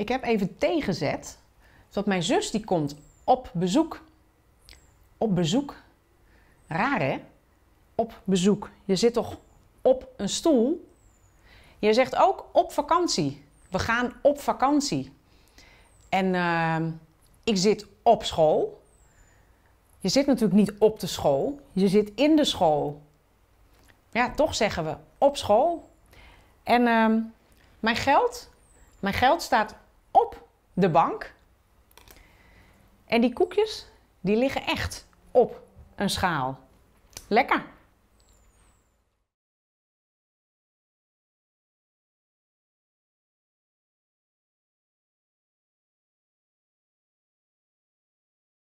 Ik heb even tegenzet, zodat mijn zus die komt op bezoek. Op bezoek. Raar hè? Op bezoek. Je zit toch op een stoel? Je zegt ook op vakantie. We gaan op vakantie. En ehm, ik zit op school. Je zit natuurlijk niet op de school. Je zit in de school. Ja, toch zeggen we op school. En ehm, mijn geld, mijn geld staat de bank. En die koekjes, die liggen echt op een schaal. Lekker!